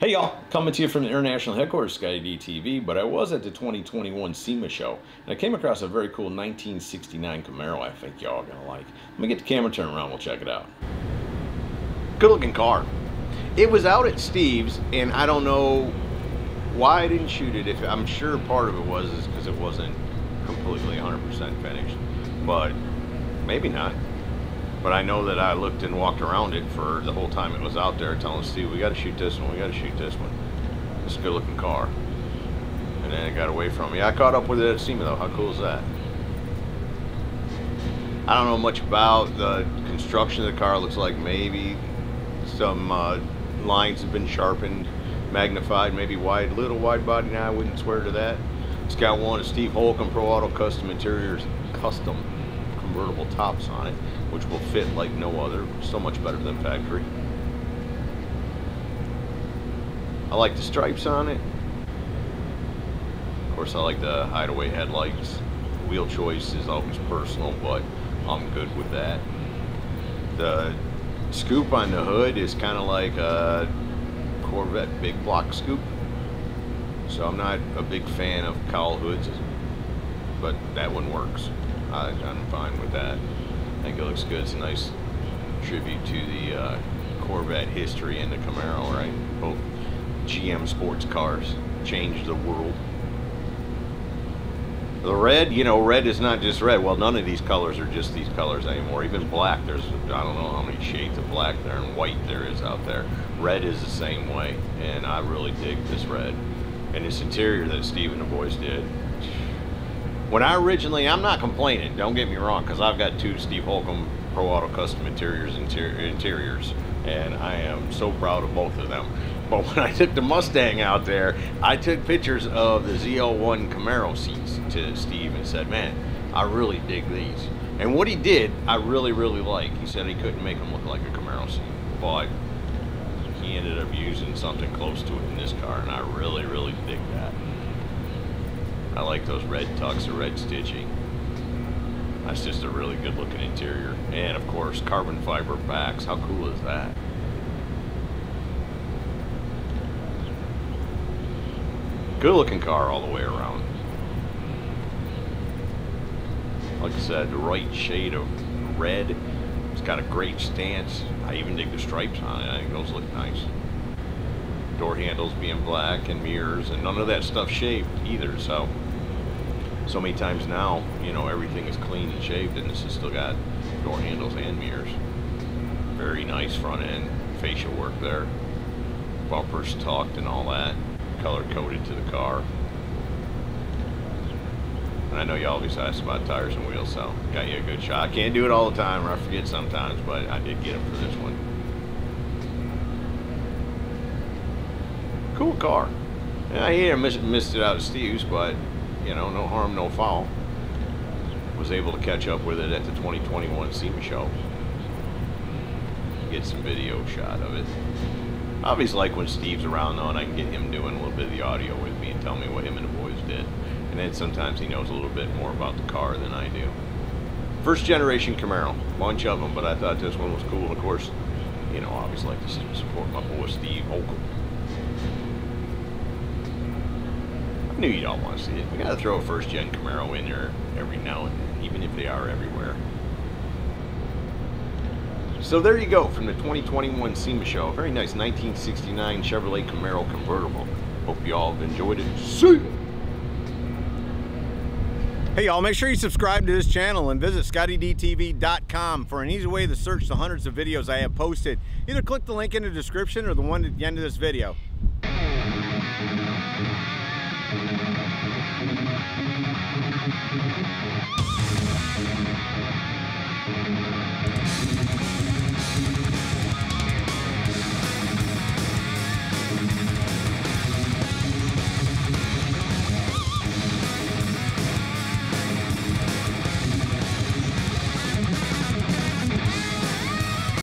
Hey y'all, coming to you from the international headquarters Scottie D TV, but I was at the 2021 SEMA show and I came across a very cool 1969 Camaro I think y'all are gonna like. Let me get the camera turned around, we'll check it out. Good looking car. It was out at Steve's and I don't know why I didn't shoot it. If I'm sure part of it was is because it wasn't completely 100% finished, but maybe not. But I know that I looked and walked around it for the whole time it was out there telling Steve, we got to shoot this one, we got to shoot this one. It's a good looking car. And then it got away from me. I caught up with it at SEMA though. How cool is that? I don't know much about the construction of the car. It looks like maybe some uh, lines have been sharpened, magnified, maybe wide, little wide body now. I wouldn't swear to that. It's got one of Steve Holcomb Pro Auto Custom Interiors custom convertible tops on it, which will fit like no other. So much better than factory. I like the stripes on it. Of course, I like the hideaway headlights. Wheel choice is always personal, but I'm good with that. The scoop on the hood is kind of like a Corvette big block scoop. So I'm not a big fan of cowl hoods, but that one works. I, am fine with that. I think it looks good. It's a nice tribute to the uh, Corvette history and the Camaro, right? Both GM sports cars changed the world. The red, you know, red is not just red. Well, none of these colors are just these colors anymore. Even black, there's, I don't know how many shades of black there and white there is out there. Red is the same way, and I really dig this red. And this interior that Steve and the boys did, when I originally, I'm not complaining, don't get me wrong, because I've got two Steve Holcomb Pro Auto Custom Interiors interiors, and I am so proud of both of them. But when I took the Mustang out there, I took pictures of the ZL1 Camaro seats to Steve and said, man, I really dig these. And what he did, I really, really like. He said he couldn't make them look like a Camaro seat, but he ended up using something close to it in this car, and I really, really dig that. I like those red tucks or red stitching. That's just a really good looking interior. And of course, carbon fiber backs. How cool is that? Good looking car all the way around. Like I said, the right shade of red. It's got a great stance. I even dig the stripes on it. I think those look nice door handles being black and mirrors and none of that stuff shaved either so so many times now you know everything is clean and shaved and this has still got door handles and mirrors. Very nice front end facial work there. Bumpers tucked and all that color coded to the car. And I know you always ask about tires and wheels so got you a good shot. I can't do it all the time or I forget sometimes but I did get them for this one. Cool car. And I here missed, missed it out of Steve's, but you know, no harm, no foul. Was able to catch up with it at the 2021 SEMA show. Get some video shot of it. Always like when Steve's around though, and I can get him doing a little bit of the audio with me and tell me what him and the boys did. And then sometimes he knows a little bit more about the car than I do. First generation Camaro, bunch of them, but I thought this one was cool. Of course, you know, I always like to support my boy Steve Holcomb. Knew you'd all want to see it. We got to throw a first gen Camaro in there every now and then, even if they are everywhere. So there you go from the 2021 SEMA show. Very nice 1969 Chevrolet Camaro convertible. Hope you all have enjoyed it. See ya! Hey y'all, make sure you subscribe to this channel and visit scottiedtv.com for an easy way to search the hundreds of videos I have posted. Either click the link in the description or the one at the end of this video. Thank you.